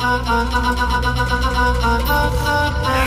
¡Gracias!